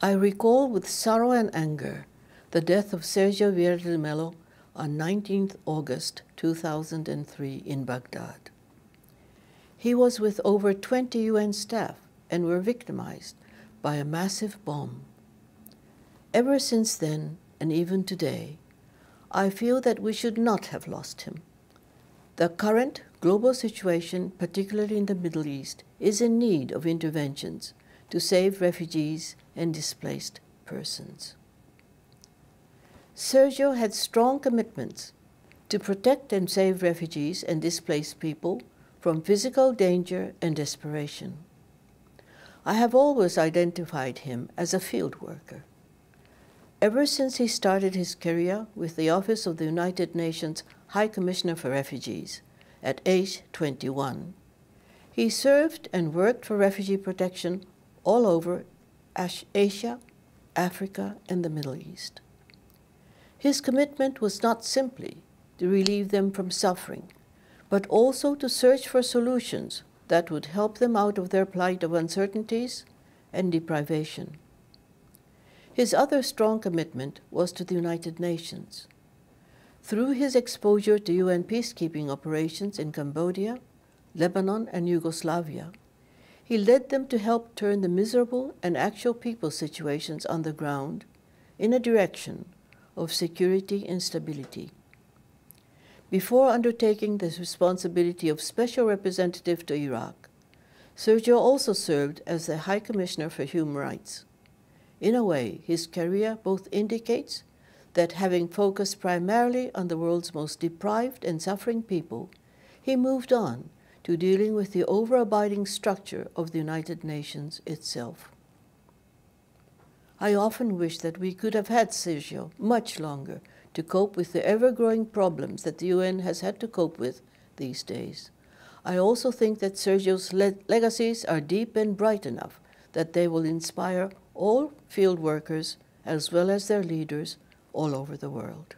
I recall with sorrow and anger the death of Sergio Vieira Mello on 19th August 2003 in Baghdad. He was with over 20 UN staff and were victimized by a massive bomb. Ever since then, and even today, I feel that we should not have lost him. The current global situation, particularly in the Middle East, is in need of interventions to save refugees and displaced persons. Sergio had strong commitments to protect and save refugees and displaced people from physical danger and desperation. I have always identified him as a field worker. Ever since he started his career with the Office of the United Nations High Commissioner for Refugees at age 21, he served and worked for refugee protection all over Asia, Africa, and the Middle East. His commitment was not simply to relieve them from suffering, but also to search for solutions that would help them out of their plight of uncertainties and deprivation. His other strong commitment was to the United Nations. Through his exposure to UN peacekeeping operations in Cambodia, Lebanon, and Yugoslavia, he led them to help turn the miserable and actual people situations on the ground in a direction of security and stability. Before undertaking the responsibility of Special Representative to Iraq, Sergio also served as the High Commissioner for Human Rights. In a way, his career both indicates that having focused primarily on the world's most deprived and suffering people, he moved on to dealing with the overabiding structure of the United Nations itself. I often wish that we could have had Sergio much longer to cope with the ever-growing problems that the UN has had to cope with these days. I also think that Sergio's le legacies are deep and bright enough that they will inspire all field workers as well as their leaders all over the world.